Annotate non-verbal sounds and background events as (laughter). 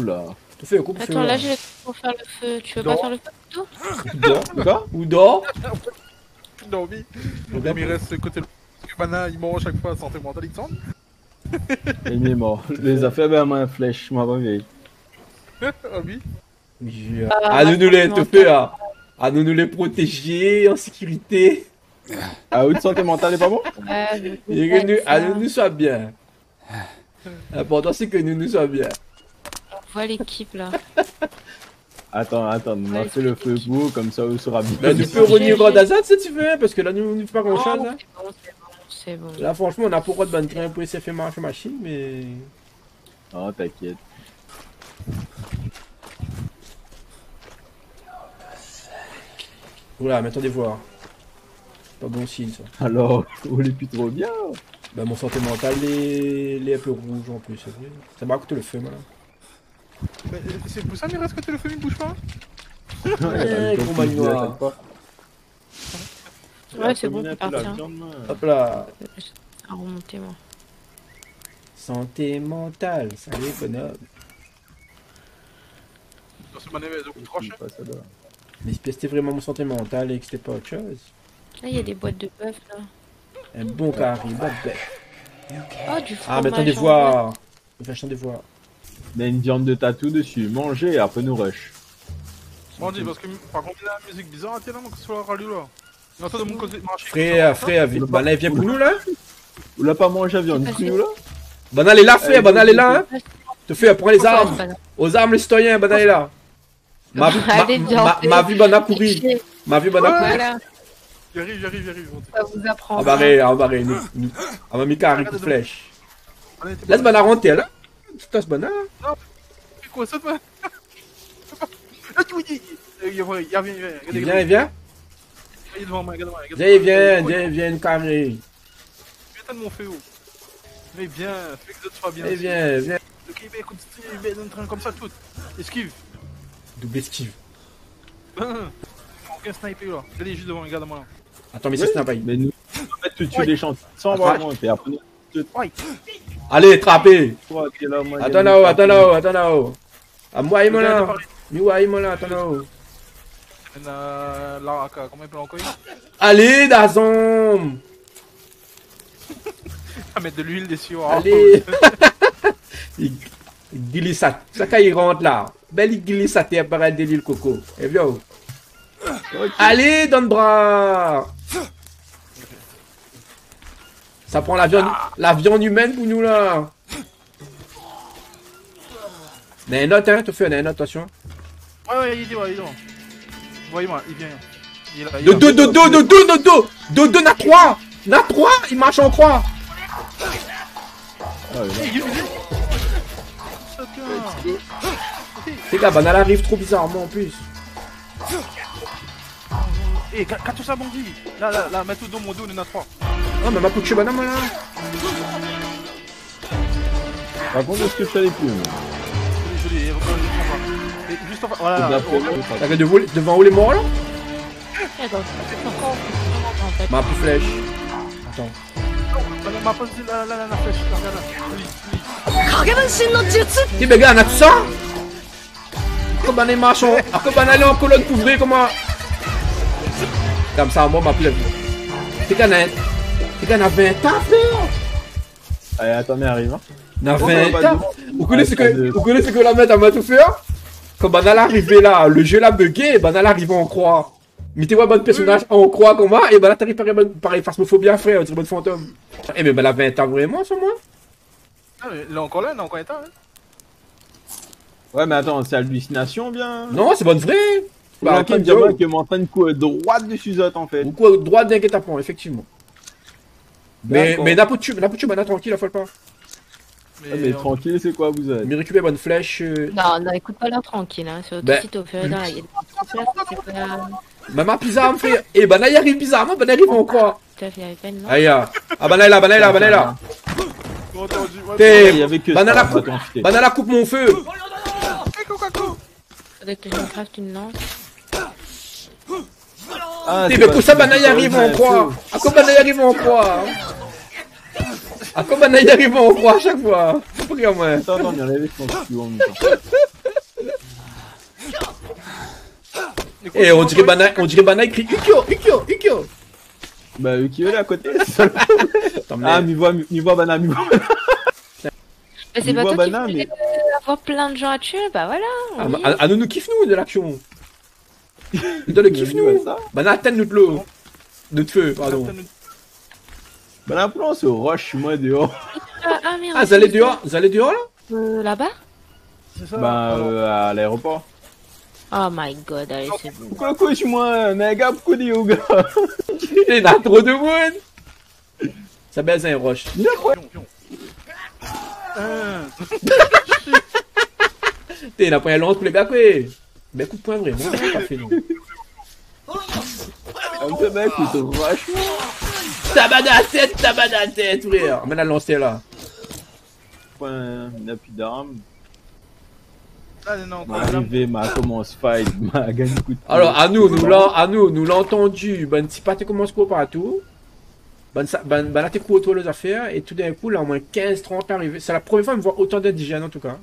Oula. Tu fais, coupe, Attends, là j'ai pour faire le feu. Tu veux pas faire le feu plutôt Dors, quoi? Ou dors (laughs) J'ai envie. Donc il reste côté. Parce que Bana il mange à chaque fois santé mentale, Alexandre. Il est mort. Les a fait ben ma flèche, moi pas vieille. ah oui. Ah, À nous nous les te faire. À nous nous les protéger en sécurité. Ah, haute santé mentale est pas bon? Ouais, je Et sais que nous, à nous nous soient bien. L'important c'est que nous nous soient bien. Voit l'équipe là. (laughs) Attends, attends, on Ouais, fait le feu beau, comme ça, on sera bien. Bah, tu peux (laughs) revenir grand Azad si tu veux, parce que là nous ne fait pas grand chose. Oh, Hein. c'est bon, bon. Là franchement on a pour de banner pour essayer de faire marcher machine, mais. Oh, t'inquiète. Voilà, mais attendez voir. Pas bon signe ça. Alors, (laughs) on est plus trop bien. Bah mon santé mentale les, les un peu rouge en plus, c'est vrai. Ça m'a coûté le feu euh, C'est pour ça, mais reste que le feu il bouge pas. Ouais, gros magnoire. Ouais, c'est bon. Hein. Hop là. À remonter moi. Santé mentale, salut bonhomme. Dans ce ont. Mais si c'était vraiment mon santé mentale et que c'était pas autre chose. Là, il y a des boîtes de bœuf là. Un bon carré, bon bec. Oh, du fromage. Ah, mais attendez en voir. Enfin, attendez voir. Il y a une viande de tatou dessus. Mangez et après nous rush. Bon, dis, parce que par contre, il y a la musique bizarre, t'es là, donc sur la radio là. Non, toi de mon côté, marche. Frère, frère, vite. Banal vient pour nous là? Vous l'avez pas mangé la viande crue là Banal est là, frère, Banal est là, hein? Te fais, prends les armes. Aux armes les citoyens, Banal est là. Ma vie, Allez, ma, bien ma, fait. ma vie, Banal courir. Ma vie, Banal courir. J'arrive, j'arrive, j'arrive. ça vous apprend. En barré, en barré, nous. nous. On va coup de flèche. Laisse Banal rentrer là. Putain, ce Banal. C'est quoi ça, toi? (laughs) Ah, tu me dis Il y a, il y a, il y a, Il vient, il vient. Il est devant moi, regarde-moi, regarde-moi. Viens, viens, viens, nous carré. Viens fait haut. Mais bien, fais que bien. Il vient, viens. Ok, bah écoute, il vient d'un train comme ça, tout. Esquive. Double esquive. Ben, aucun sniper là. Allez, juste devant, regarde-moi là. Attends, mais c'est un bail. Mais nous, on va te tuer les champs sans voir monter. Après, nous, Allez, trappez. Attends là-haut, attends là-haut, attends là-haut. À moi, il là. Miwa, il là, attends là-haut. Euh, là, comment il peut encore Allez, Dazom. (laughs) Ah, mettre de l'huile dessus. oh. Allez. (laughs) (laughs) il glisse ça. Ça, quand il rentre là. Belle, il glisse sa terre par un de l'huile coco. Et viens. oh. Allez, donne bras. Ça prend la viande, la viande humaine pour nous là. Mais un autre, hein, tu fais un autre, attention? Ouais, ouais, il est devant, il est devant. Voyez-moi, il vient. Il est là, il est là. deux, de deux, de deux, de deux, de deux, n'a trois, n'a trois, il marche en croix. Ah, ouais, il est venu. Chacun. Les gars, Banal arrive trop bizarrement en plus. Eh, quand tout ça, bandit. Là, là, là, mets tout dans mon dos, on en a trois. Ah, mais ma couche banane, moi là. Par contre, est-ce que je savais plus moi Je l'ai, je l'ai, je l'ai. Et juste en face, voilà, C'est là. T'as de voler devant où les morts là fait. Ma flèche. Attends. M'a posé la, la, la, la flèche, là, regarde là. Joli, joli. Eh ben gars, on a tout ça Ako Banal marche en... En colonne couvrée, comment Comme ça, moi, ma plus T'es qu'un a... T'es qu'un a 20 ans, frère Allez, attends, mais arrive. Hein. On a 20 bah, ans Vous connaissez que... de- Vous connaissez que la mettre à ma tout faire Quand Banal arrivé là, le jeu l'a bugué, et Banal arrive en croix. Mettez moi bon personnage en croix comme moi, et ben là t'arrives par, par phasmophobia frère, tu es bon fantôme. Eh mais ben la 20 ans vraiment sur moi? Ah, mais est encore là, il est encore éteint. Hein. Ouais, mais attends, c'est hallucination bien? Non, c'est bonne vraie Bah, Bah, en train de ok, dire Joe. moi que m'entraîne quoi droite de Suzette en fait. Ou quoi, droit d'un guet-apens, effectivement. Mais, D'accord. mais Napotu, Napotu, bah, tranquille, la folle pas. Ah, mais tranquille, c'est quoi vous êtes Mais récupère bonne flèche. euh, Non, non, écoute pas là tranquille, hein. C'est Ben. c'est pas. Maman bizarre, frère. Et bah là, il arrive bizarrement, bah là, il arrive en croix. Tout à fait, il y avait pas une main. Aïe, ah, Ah, bah là, là, bah là, là, bah là, là. T'es- ça, coupe. Bah là, coupe mon feu. Faudrait que je me craft une lance. Ah, Et ben Kusabana y arrive en croix hein. Akobana ah, y arrive en croix Akobana y arrive en croix à chaque fois hein. Faut pris en main Et eh, on dirait Bana, on dirait Bana écrit Ukyo, Ukyo, Ukyo. Bah Ukyo est là à côté, Ah, mi voix, mi voix Bana, mi voix mais c'est pas toi qui euh, avoir plein de gens à tuer, bah voilà. Ah, nous, nous kiffe nous de l'action. Il donne le kiff nous. ça. Bana atteint notre l'eau. Notre feu, pardon. Banane, plan, c'est au rush, moi, dehors. Ah, ah, merde. Ah, vous allez dehors, vous allez dehors là? Euh, Là-bas? C'est ça. Bah, euh, à l'aéroport. Oh my god, allez, c'est bon. Pourquoi couche moi Naga, pourquoi des yoga Il y a (laughs) trop de monde. Ça baise un roche. T'es, il a pris un lance pour les gars, quoi. Ben, coup de poing vraiment, c'est pas fait non. Un peu mec, c'est rush. Tabac à la tête, tabac à la tête, frère. Mais la lancer là. Point, il n'a plus d'armes. Allez, non, même. arrivé, m'a commencé fight, (laughs) m'a gagné coup de. Alors, à nous, nous l'en, à nous, nous l'avons entendu. Ben, si pas, tu commences quoi partout. Ben, ça, ben, ben, là, t'es couru autour des affaires? Et tout d'un coup, là, au moins 15, 30 arrivés. C'est la première fois que je vois autant d'indigènes, en tout cas.